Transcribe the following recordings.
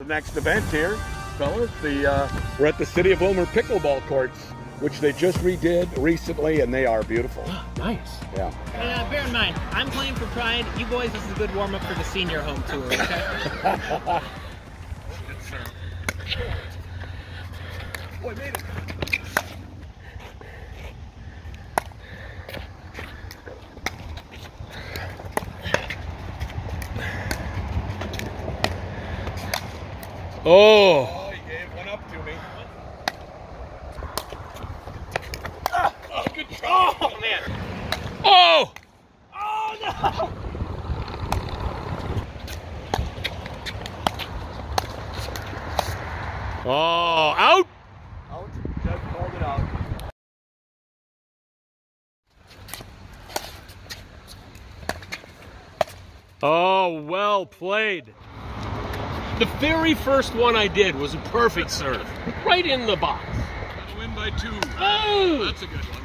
The next event here, fellas, the uh, we're at the City of Willmar pickleball courts, which they just redid recently, and they are beautiful. nice. Yeah. Uh, bear in mind, I'm playing for Pride. You boys, this is a good warm up for the senior home tour. Okay? Boy, made it. Oh. Oh, he gave one up to me. Oh, good oh man! Oh. Oh no! Oh. Out. Out. Called it out. Oh, well played. The very first one I did was a perfect serve. Right in the box. Gotta win by two. Oh. That's a good one.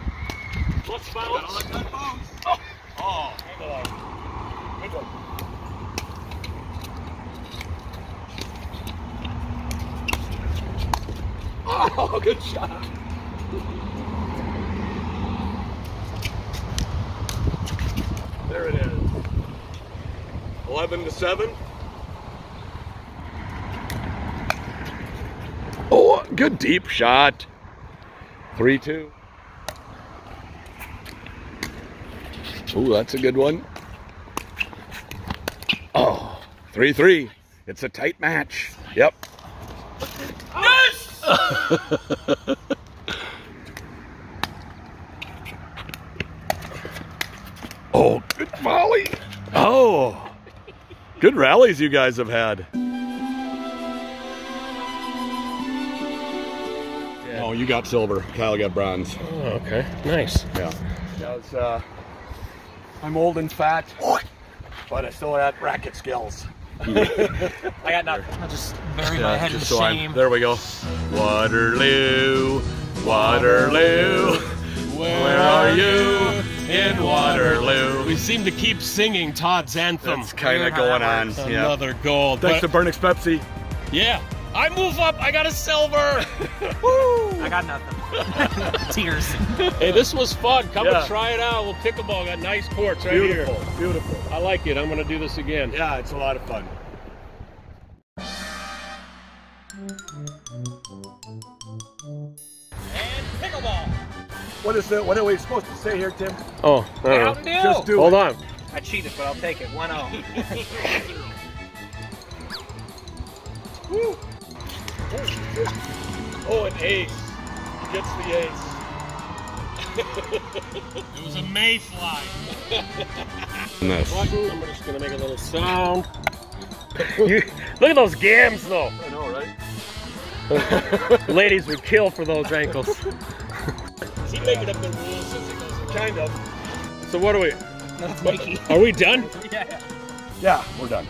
Let's Gotta let that bounce. Oh. Oh, good one. Oh, good shot. There it is. 11 to 7. Oh, good deep shot. 3 2. Ooh, that's a good one. Oh, 3 3. It's a tight match. Yep. Yes! oh, good volley. Oh, good rallies you guys have had. Oh, you got silver. Kyle got bronze. Oh, okay. Nice. Yeah. That was, uh, I'm old and fat, but I still have racket skills. I got nothing. I'll just bury my head in just so I'm- there we go. Waterloo, Waterloo, where are you in Waterloo? We seem to keep singing Todd's anthem. That's kind of going on. works. Yeah. Another gold. Thanks to But, Bernick's Pepsi. yeah. I move up. I got a silver. I got nothing. Tears. hey, this was fun. Come Yeah. and try it out. We'll pickleball. Got nice courts right Beautiful, here. beautiful. Beautiful. I like it. I'm going to do this again. Yeah, it's a lot of fun. And pickleball. What is the, what are we supposed to say here, Tim? Oh, I don't know. Just do Hold it. on. I cheated, but I'll take it. 1 0. Woo. Oh, an ace. He gets the ace. It was a mayfly. Nice. I'm just going to make a little sound. You- Look at those gams, though. I know, right? Ladies would kill for those ankles. Is he making up the rules as it goes Kind of. So what are we? That's Mikey. Are we done? yeah. Yeah, we're done.